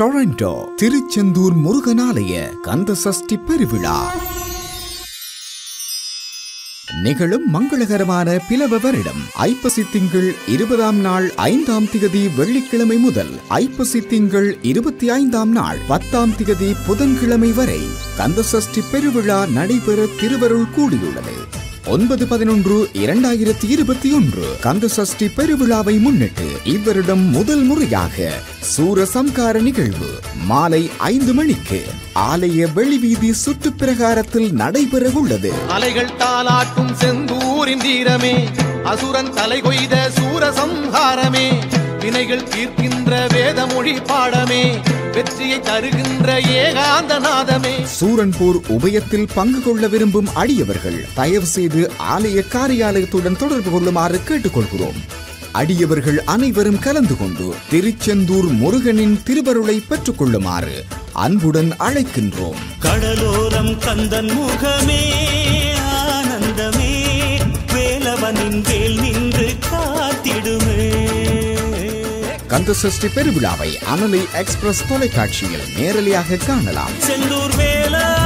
Toronto Tiruchendur முருகனாலய கந்த சஷ்டி பெருவிழா. நிகழும் மங்களகரமான பிலவ வருடம் ஐப்பசி திங்கள் இருபதாம் நாள் ஐந்தாம் திகதி வெள்ளிக்கிழமை முதல் ஐப்பசி திங்கள் இருபத்தி ஐந்தாம் நாள் பத்தாம் திகதி புதன்கிழமை வரை கந்தசஷ்டி பெருவிழா நடைபெற திருவருள் கூடியுள்ளது. ஒன்பது பதினொன்று இரண்டாயிரத்தி இருபத்தி ஒன்று கந்த சஷ்டி பெருவிழாவை முன்னிட்டு இவரிடம் முதல் முறையாக சூர சம்கார நிகழ்வு மாலை ஐந்து மணிக்கு ஆலய வெளிவீதி சுற்று பிரகாரத்தில் நடைபெற உள்ளது. அலைகள் தாளாட்டும் செந்தூரின் தீரமே அசுரன் தலை கொய்த சூரசம்ஹாரமே வினைகள் தீர்க்கின்ற வேதமொழி பாடமே வெற்றியை தருகின்ற ஏகாந்த நாதமே சூரன்பூர் உபயத்தில் பங்கு கொள்ள விரும்பும் அடியவர்கள் தயவு செய்து ஆலய காரியாலயத்துடன் தொடர்பு கொள்ளுமாறு கேட்டுக்கொள்கிறோம். அடியவர்கள் அனைவரும் கலந்து கொண்டு திருச்செந்தூர் முருகனின் திருவருளை பெற்றுக் கொள்ளுமாறு அன்புடன் அழைக்கின்றோம். கடலோரம் கந்தன் முகமே ஆனந்தமே வேலவனின் வேல் கந்த சஷ்டி பெருவிழாவை அனலி எக்ஸ்பிரஸ் தொலைக்காட்சியில் நேரலையாக காணலாம். செந்தூர் வேல.